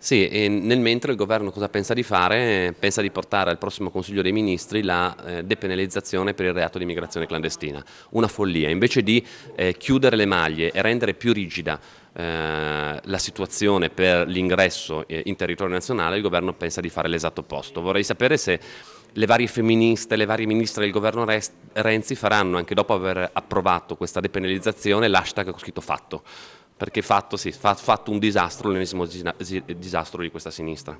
Sì, e nel mentre il governo cosa pensa di fare? Pensa di portare al prossimo Consiglio dei Ministri la eh, depenalizzazione per il reato di immigrazione clandestina. Una follia. Invece di eh, chiudere le maglie e rendere più rigida eh, la situazione per l'ingresso eh, in territorio nazionale, il governo pensa di fare l'esatto opposto. Vorrei sapere se le varie femministe, le varie ministre del governo Renzi faranno, anche dopo aver approvato questa depenalizzazione, l'hashtag scritto fatto perché fatto, sì, fatto un disastro, l'ennesimo disastro di questa sinistra.